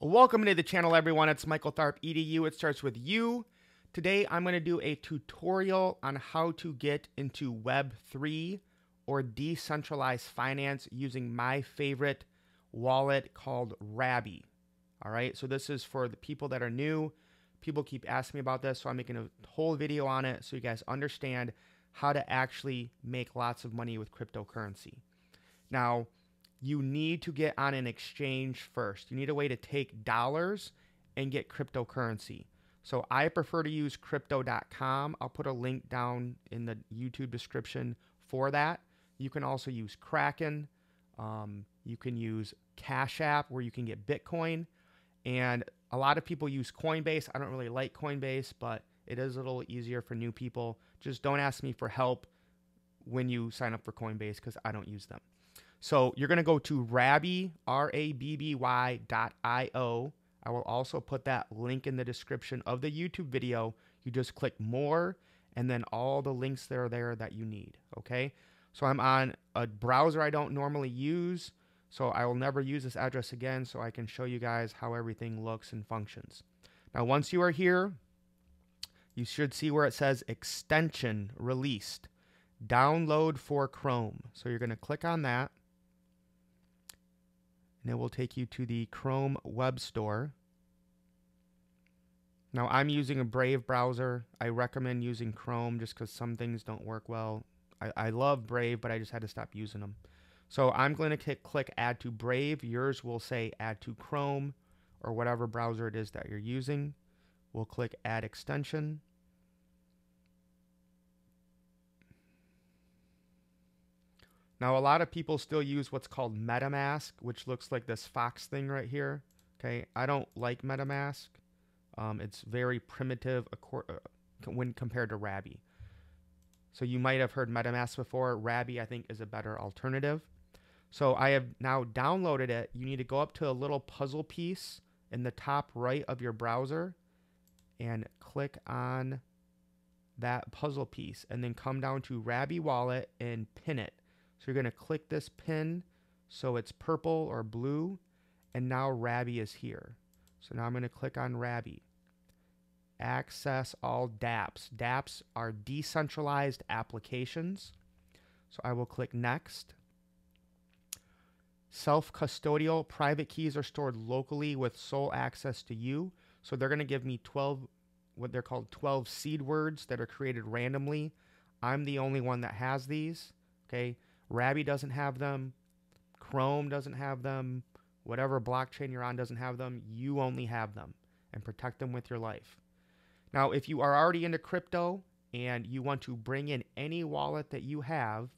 Welcome to the channel, everyone. It's Michael Tharp, EDU. It starts with you. Today, I'm going to do a tutorial on how to get into Web3 or decentralized finance using my favorite wallet called Rabby. All right, so this is for the people that are new. People keep asking me about this, so I'm making a whole video on it so you guys understand how to actually make lots of money with cryptocurrency. Now, you need to get on an exchange first. You need a way to take dollars and get cryptocurrency. So I prefer to use crypto.com. I'll put a link down in the YouTube description for that. You can also use Kraken. Um, you can use Cash App where you can get Bitcoin. And a lot of people use Coinbase. I don't really like Coinbase, but it is a little easier for new people. Just don't ask me for help when you sign up for Coinbase because I don't use them. So you're going to go to Rabby, R A B B Y dot I O. I will also put that link in the description of the YouTube video. You just click more and then all the links that are there that you need. Okay. So I'm on a browser I don't normally use. So I will never use this address again so I can show you guys how everything looks and functions. Now, once you are here, you should see where it says extension released, download for Chrome. So you're going to click on that and it will take you to the Chrome Web Store. Now, I'm using a Brave browser. I recommend using Chrome just because some things don't work well. I, I love Brave, but I just had to stop using them. So I'm going to click Add to Brave. Yours will say Add to Chrome or whatever browser it is that you're using. We'll click Add Extension. Now, a lot of people still use what's called MetaMask, which looks like this Fox thing right here. Okay, I don't like MetaMask. Um, it's very primitive uh, when compared to Rabby. So you might have heard MetaMask before. Rabby, I think, is a better alternative. So I have now downloaded it. You need to go up to a little puzzle piece in the top right of your browser and click on that puzzle piece and then come down to Rabby Wallet and pin it. So you're going to click this pin so it's purple or blue and now Rabby is here. So now I'm going to click on Rabby access all dApps. dApps are decentralized applications. So I will click next. Self-custodial private keys are stored locally with sole access to you. So they're going to give me 12, what they're called 12 seed words that are created randomly. I'm the only one that has these. Okay. Rabby doesn't have them. Chrome doesn't have them. Whatever blockchain you're on doesn't have them. You only have them and protect them with your life. Now, if you are already into crypto and you want to bring in any wallet that you have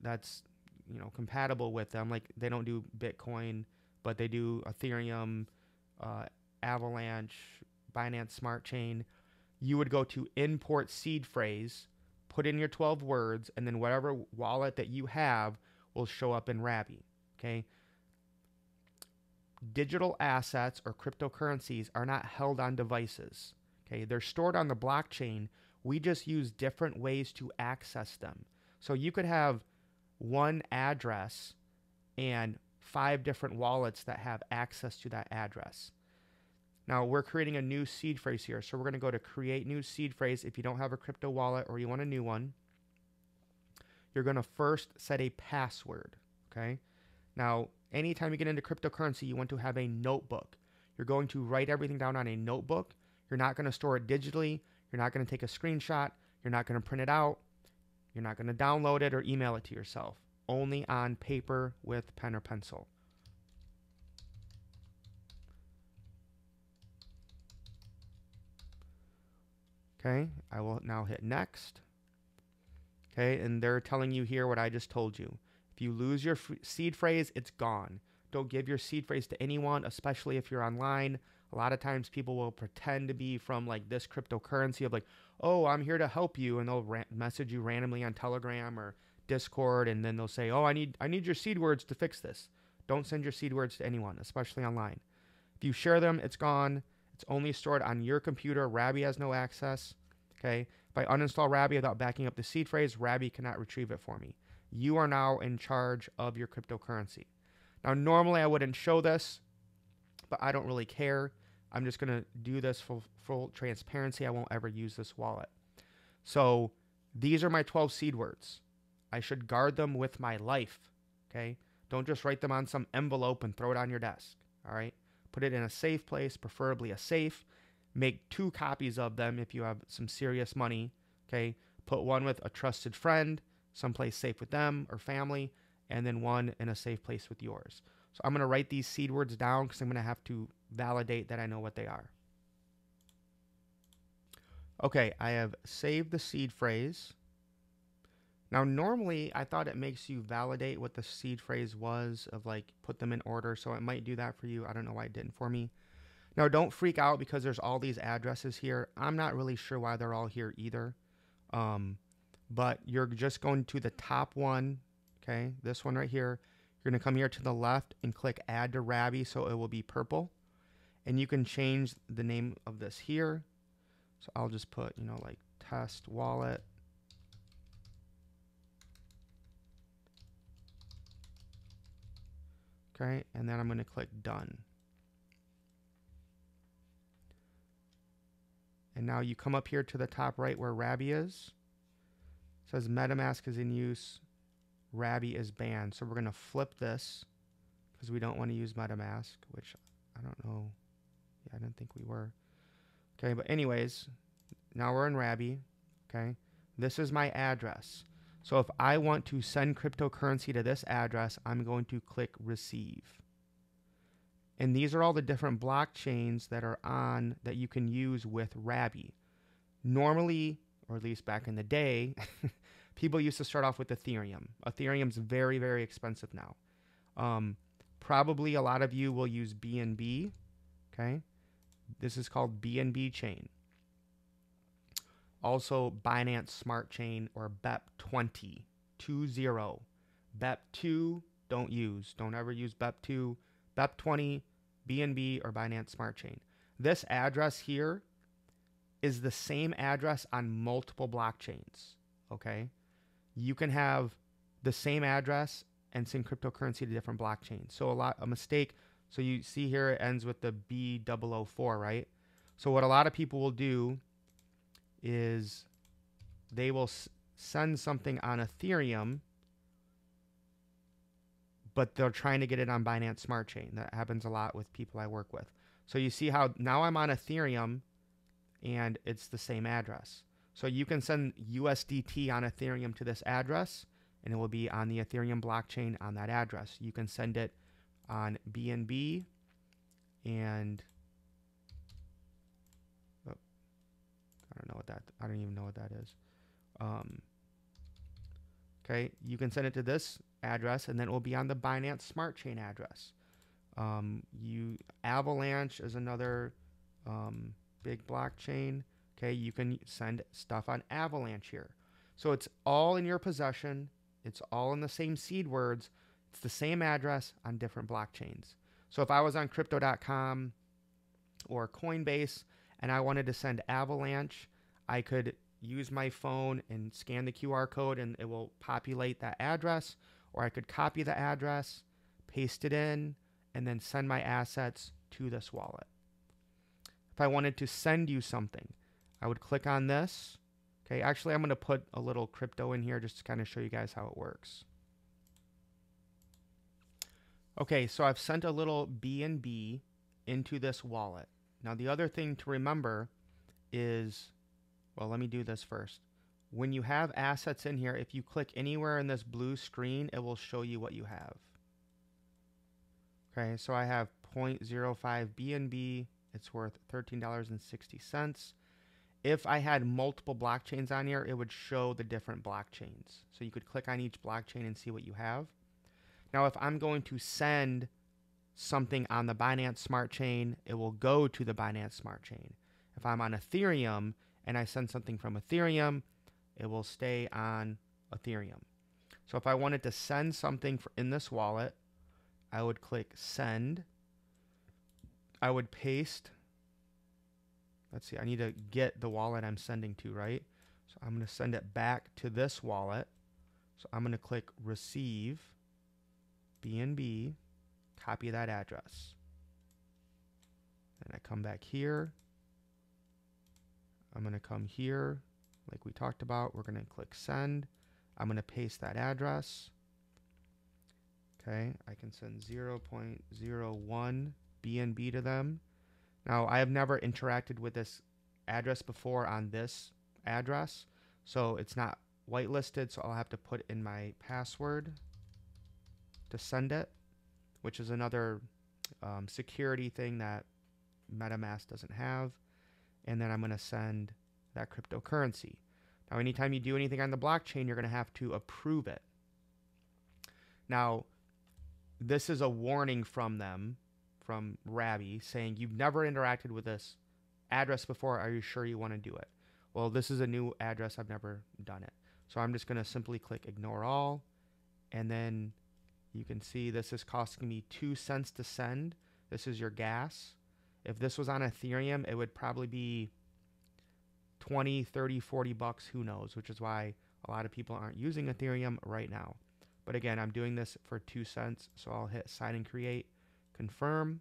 that's you know compatible with them, like they don't do Bitcoin, but they do Ethereum, uh, Avalanche, Binance Smart Chain, you would go to import seed phrase, put in your 12 words, and then whatever wallet that you have will show up in Rabby. Okay. Digital assets or cryptocurrencies are not held on devices. Okay, they're stored on the blockchain. We just use different ways to access them. So you could have one address and five different wallets that have access to that address. Now we're creating a new seed phrase here. So we're going to go to create new seed phrase. If you don't have a crypto wallet or you want a new one, you're going to first set a password. Okay. Now, anytime you get into cryptocurrency, you want to have a notebook. You're going to write everything down on a notebook you're not going to store it digitally. You're not going to take a screenshot. You're not going to print it out. You're not going to download it or email it to yourself. Only on paper with pen or pencil. Okay, I will now hit next. Okay, and they're telling you here what I just told you. If you lose your seed phrase, it's gone. Don't give your seed phrase to anyone, especially if you're online. A lot of times people will pretend to be from like this cryptocurrency of like, oh, I'm here to help you, and they'll message you randomly on Telegram or Discord, and then they'll say, oh, I need I need your seed words to fix this. Don't send your seed words to anyone, especially online. If you share them, it's gone. It's only stored on your computer. Rabby has no access. Okay. If I uninstall Rabby without backing up the seed phrase, Rabby cannot retrieve it for me. You are now in charge of your cryptocurrency. Now, normally I wouldn't show this but I don't really care. I'm just going to do this for full transparency. I won't ever use this wallet. So these are my 12 seed words. I should guard them with my life. Okay. Don't just write them on some envelope and throw it on your desk. All right. Put it in a safe place, preferably a safe. Make two copies of them if you have some serious money. Okay. Put one with a trusted friend, someplace safe with them or family, and then one in a safe place with yours. So I'm going to write these seed words down because I'm going to have to validate that I know what they are. Okay, I have saved the seed phrase. Now, normally I thought it makes you validate what the seed phrase was of like put them in order. So it might do that for you. I don't know why it didn't for me. Now, don't freak out because there's all these addresses here. I'm not really sure why they're all here either. Um, but you're just going to the top one. Okay, this one right here. You're going to come here to the left and click add to Rabby so it will be purple. And you can change the name of this here. So I'll just put, you know, like test wallet. Okay, and then I'm going to click done. And now you come up here to the top right where Rabby is. It says MetaMask is in use. Rabby is banned. So we're going to flip this because we don't want to use MetaMask, which I don't know. Yeah, I didn't think we were. Okay, but anyways, now we're in Rabby. Okay, this is my address. So if I want to send cryptocurrency to this address, I'm going to click receive. And these are all the different blockchains that are on that you can use with Rabby. Normally, or at least back in the day, people used to start off with Ethereum. Ethereum's very, very expensive now. Um, probably a lot of you will use BNB. Okay, this is called BNB chain. Also, Binance Smart Chain or BEP20 20. BEP2 don't use. Don't ever use BEP2. BEP20, BNB, or Binance Smart Chain. This address here is the same address on multiple blockchains. Okay, you can have the same address and send cryptocurrency to different blockchains. So a lot a mistake. So you see here it ends with the B004, right? So what a lot of people will do is they will s- send something on Ethereum, but they're trying to get it on Binance Smart Chain. That happens a lot with people I work with. So you see how now I'm on Ethereum and it's the same address. So you can send USDT on Ethereum to this address and it will be on the Ethereum blockchain on that address. You can send it on BNB and oh, I don't know what that I don't even know what that is. Um, okay, you can send it to this address and then it will be on the Binance Smart Chain address. Um, you Avalanche is another um, big blockchain. Okay, you can send stuff on Avalanche here. So it's all in your possession. It's all in the same seed words. It's the same address on different blockchains. So if I was on crypto.com or Coinbase and I wanted to send Avalanche, I could use my phone and scan the QR code and it will populate that address. Or I could copy the address, paste it in, and then send my assets to this wallet. If I wanted to send you something, I would click on this. Okay, actually, I'm going to put a little crypto in here just to kind of show you guys how it works. Okay, so I've sent a little BNB into this wallet. Now, the other thing to remember is, well, let me do this first. When you have assets in here, if you click anywhere in this blue screen, it will show you what you have. Okay, so I have 0.05 BNB. It's worth $13.60. If I had multiple blockchains on here, it would show the different blockchains. So you could click on each blockchain and see what you have. Now, if I'm going to send something on the Binance Smart Chain, it will go to the Binance Smart Chain. If I'm on Ethereum and I send something from Ethereum, it will stay on Ethereum. So if I wanted to send something in this wallet, I would click send. I would paste. Let's see, I need to get the wallet I'm sending to, right? So I'm going to send it back to this wallet. So I'm going to click receive. BNB, copy that address. And I come back here. I'm going to come here, like we talked about. We're going to click send. I'm going to paste that address. Okay, I can send 0.01 BNB to them. Now, I have never interacted with this address before on this address, so it's not whitelisted, so I'll have to put in my password to send it, which is another um, security thing that MetaMask doesn't have. And then I'm going to send that cryptocurrency. Now, anytime you do anything on the blockchain, you're going to have to approve it. Now, this is a warning from them, from Rabby, saying you've never interacted with this address before. Are you sure you want to do it? Well, this is a new address. I've never done it. So I'm just going to simply click ignore all. And then you can see this is costing me two cents to send. This is your gas. If this was on Ethereum, it would probably be 20, 30, 40 bucks, who knows, which is why a lot of people aren't using Ethereum right now. But again, I'm doing this for two cents, so I'll hit sign and create, confirm,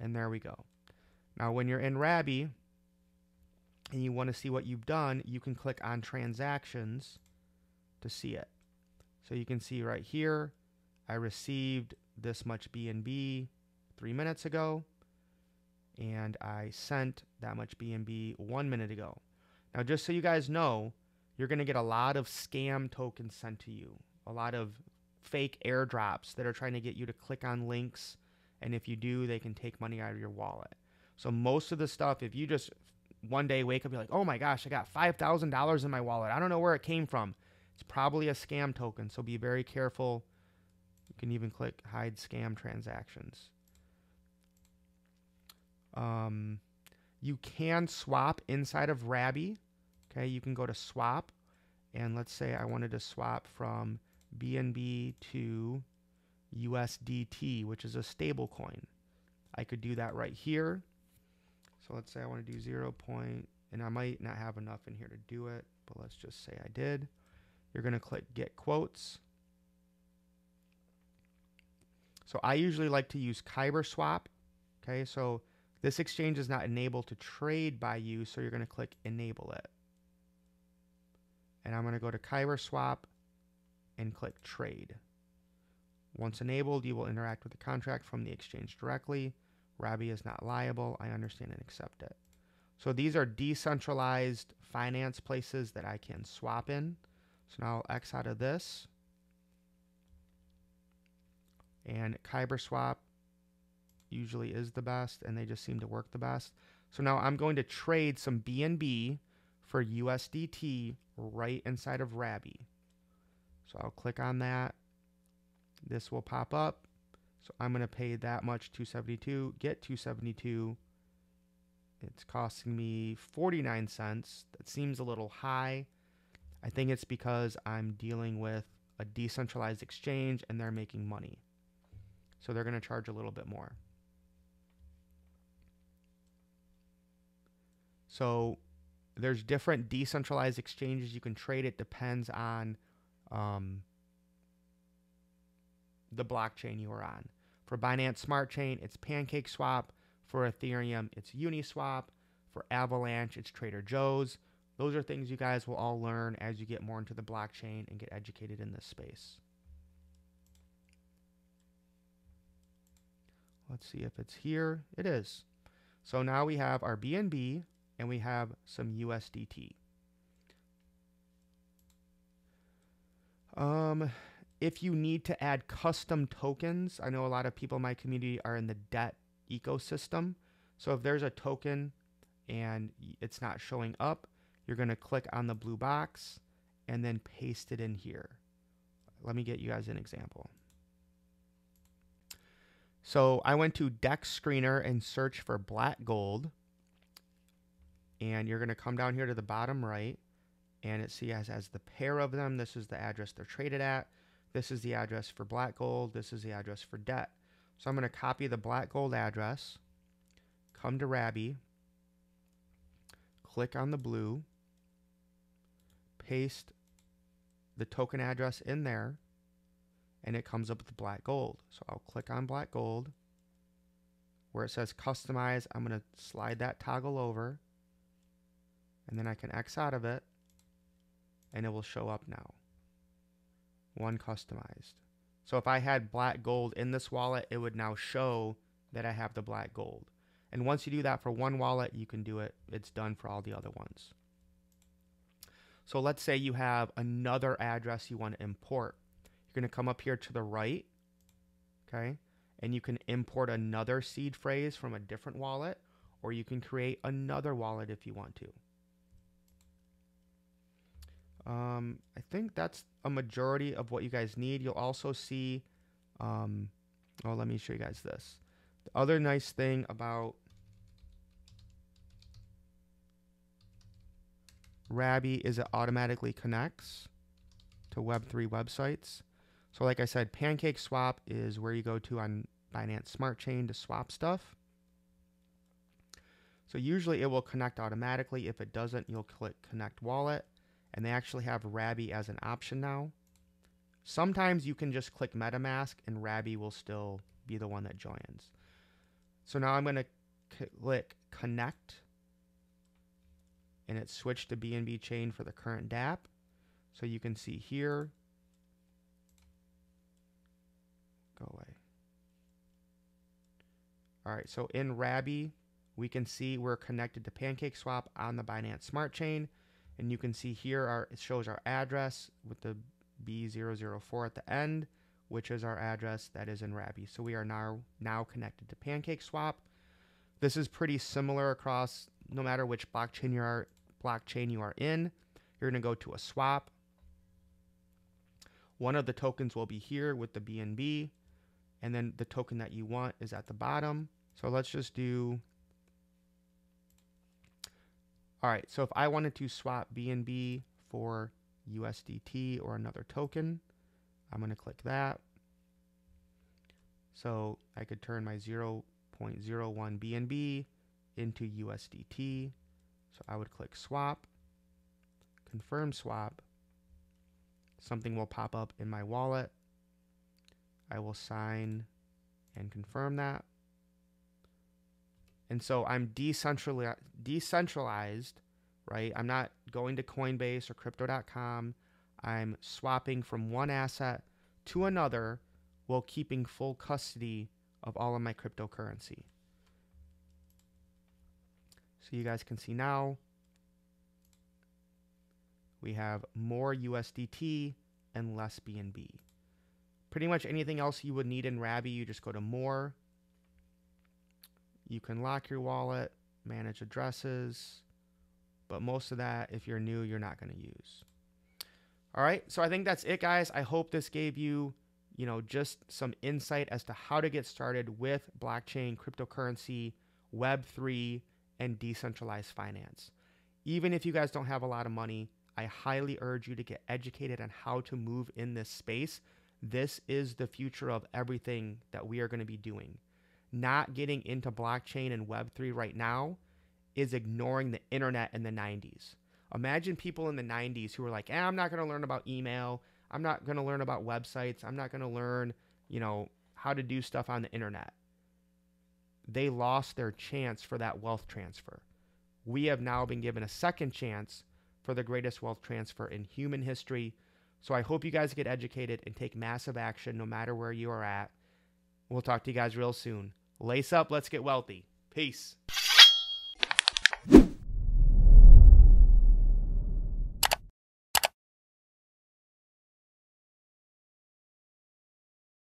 and there we go. Now, when you're in Rabby and you want to see what you've done, you can click on transactions to see it. So you can see right here, I received this much BNB three minutes ago, and I sent that much BNB one minute ago. Now, just so you guys know, you're going to get a lot of scam tokens sent to you a lot of fake airdrops that are trying to get you to click on links. And if you do, they can take money out of your wallet. So most of the stuff, if you just one day wake up, you're like, oh my gosh, I got $5,000 in my wallet. I don't know where it came from. It's probably a scam token. So be very careful. You can even click hide scam transactions. Um, you can swap inside of Rabby. Okay, you can go to swap. And let's say I wanted to swap from BNB to USDT, which is a stable coin. I could do that right here. So let's say I want to do 0. Point, and I might not have enough in here to do it, but let's just say I did. You're going to click get quotes. So I usually like to use Kyber Swap. Okay, so this exchange is not enabled to trade by you, so you're going to click enable it. And I'm going to go to Kyber Swap and click Trade. Once enabled, you will interact with the contract from the exchange directly. Rabby is not liable. I understand and accept it. So these are decentralized finance places that I can swap in. So now I'll X out of this. And Kyber Swap usually is the best, and they just seem to work the best. So now I'm going to trade some BNB for USDT right inside of Rabby. So I'll click on that. This will pop up. So I'm going to pay that much 272, get 272. It's costing me 49 cents. That seems a little high. I think it's because I'm dealing with a decentralized exchange and they're making money. So they're going to charge a little bit more. So there's different decentralized exchanges you can trade. It depends on um, the blockchain you are on. For Binance Smart Chain, it's Pancake Swap. For Ethereum, it's Uniswap. For Avalanche, it's Trader Joe's. Those are things you guys will all learn as you get more into the blockchain and get educated in this space. Let's see if it's here. It is. So now we have our BNB and we have some USDT. Um, if you need to add custom tokens, I know a lot of people in my community are in the debt ecosystem. So if there's a token and it's not showing up, you're going to click on the blue box and then paste it in here. Let me get you guys an example. So I went to Dex Screener and search for black gold. And you're going to come down here to the bottom right and it sees as the pair of them. This is the address they're traded at. This is the address for black gold. This is the address for debt. So I'm going to copy the black gold address, come to Rabby, click on the blue, paste the token address in there, and it comes up with black gold. So I'll click on black gold, where it says customize, I'm going to slide that toggle over and then I can X out of it and it will show up now. One customized. So if I had black gold in this wallet, it would now show that I have the black gold. And once you do that for one wallet, you can do it. It's done for all the other ones. So let's say you have another address you want to import. You're going to come up here to the right, okay? And you can import another seed phrase from a different wallet, or you can create another wallet if you want to. Um, I think that's a majority of what you guys need. You'll also see, um, oh, let me show you guys this. The other nice thing about Rabby is it automatically connects to Web3 websites. So like I said, Pancake Swap is where you go to on Binance Smart Chain to swap stuff. So usually it will connect automatically. If it doesn't, you'll click Connect Wallet. And they actually have Rabby as an option now. Sometimes you can just click MetaMask and Rabby will still be the one that joins. So now I'm going to click Connect and it switched to BNB chain for the current DApp. So you can see here, go away. All right, so in Rabby, we can see we're connected to PancakeSwap on the Binance Smart Chain. And you can see here, our, it shows our address with the B004 at the end, which is our address that is in Rabby. So we are now, now connected to PancakeSwap. This is pretty similar across no matter which blockchain you are blockchain you are in. You're going to go to a swap. One of the tokens will be here with the BNB, and then the token that you want is at the bottom. So let's just do. All right, so if I wanted to swap BNB for USDT or another token, I'm going to click that. So I could turn my 0.01 BNB into USDT. So I would click swap, confirm swap. Something will pop up in my wallet. I will sign and confirm that. And so I'm decentralized, decentralized, right? I'm not going to Coinbase or crypto.com. I'm swapping from one asset to another while keeping full custody of all of my cryptocurrency. So you guys can see now we have more USDT and less BNB. Pretty much anything else you would need in Rabby, you just go to more. You can lock your wallet, manage addresses, but most of that, if you're new, you're not going to use. All right, so I think that's it, guys. I hope this gave you, you know, just some insight as to how to get started with blockchain, cryptocurrency, Web3, and decentralized finance. Even if you guys don't have a lot of money, I highly urge you to get educated on how to move in this space. This is the future of everything that we are going to be doing. Not getting into blockchain and Web3 right now is ignoring the internet in the 90s. Imagine people in the 90s who were like, eh, I'm not going to learn about email. I'm not going to learn about websites. I'm not going to learn, you know, how to do stuff on the internet they lost their chance for that wealth transfer. We have now been given a second chance for the greatest wealth transfer in human history. So I hope you guys get educated and take massive action no matter where you are at. We'll talk to you guys real soon. Lace up, let's get wealthy. Peace.